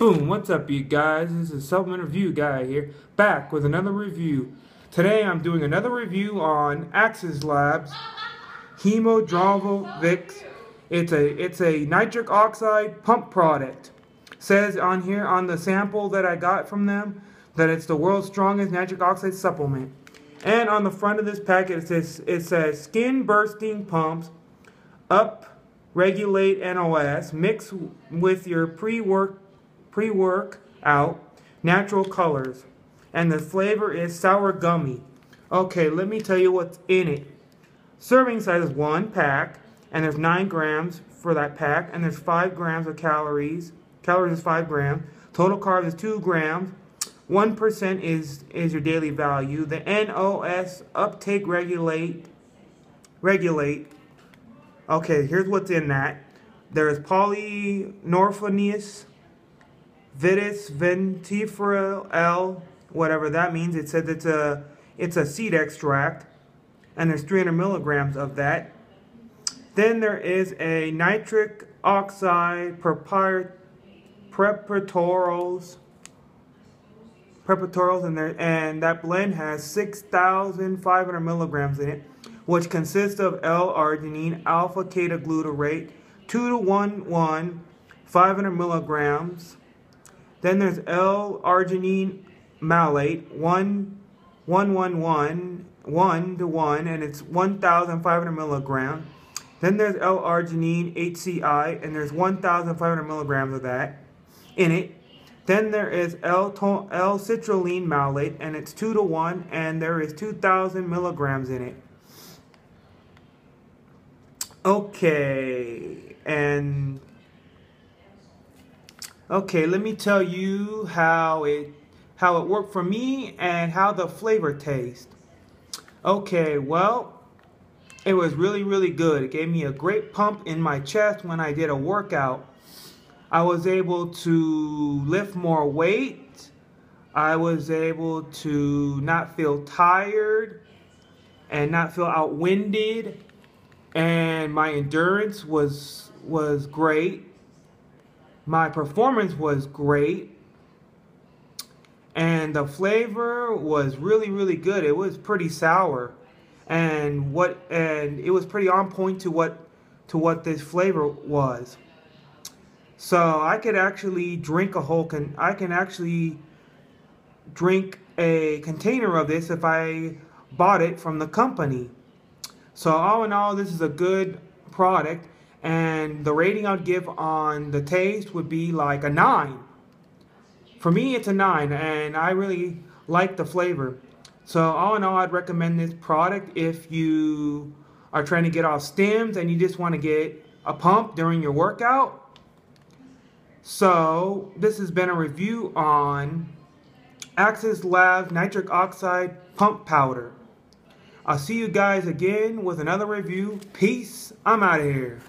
Boom, what's up you guys? This is Supplement Review Guy here, back with another review. Today I'm doing another review on Axis Labs Hemodrolix. It's a it's a nitric oxide pump product. Says on here on the sample that I got from them that it's the world's strongest nitric oxide supplement. And on the front of this packet it says it says skin bursting pumps up regulate NOS mix with your pre-work pre-work out natural colors. And the flavor is sour gummy. Okay, let me tell you what's in it. Serving size is one pack, and there's 9 grams for that pack, and there's 5 grams of calories. Calories is 5 grams. Total carbs is 2 grams. 1% is, is your daily value. The NOS uptake regulate regulate. Okay, here's what's in that. There's polynorphanous Vitis vinifera L, whatever that means. It said it's a it's a seed extract, and there's 300 milligrams of that. Then there is a nitric oxide preparatorals, preparatorals, and there and that blend has 6,500 milligrams in it, which consists of L-arginine, alpha-ketoglutarate, 2 to 1 1, 500 milligrams then there's L-arginine malate, 1, 1, 1, 1, 1 to 1, and it's 1,500 milligram. Then there's L-arginine HCl, and there's 1,500 milligrams of that in it. Then there is L-citrulline malate, and it's 2 to 1, and there is 2,000 milligrams in it. Okay, and Okay, let me tell you how it how it worked for me and how the flavor tastes. Okay, well, it was really really good. It gave me a great pump in my chest when I did a workout. I was able to lift more weight. I was able to not feel tired and not feel outwinded and my endurance was was great my performance was great. And the flavor was really, really good. It was pretty sour. And what and it was pretty on point to what to what this flavor was. So I could actually drink a whole con I can actually drink a container of this if I bought it from the company. So all in all, this is a good product and the rating I'd give on the taste would be like a 9. For me, it's a 9, and I really like the flavor. So all in all, I'd recommend this product if you are trying to get off stims and you just want to get a pump during your workout. So this has been a review on Axis Labs Nitric Oxide Pump Powder. I'll see you guys again with another review. Peace. I'm out of here.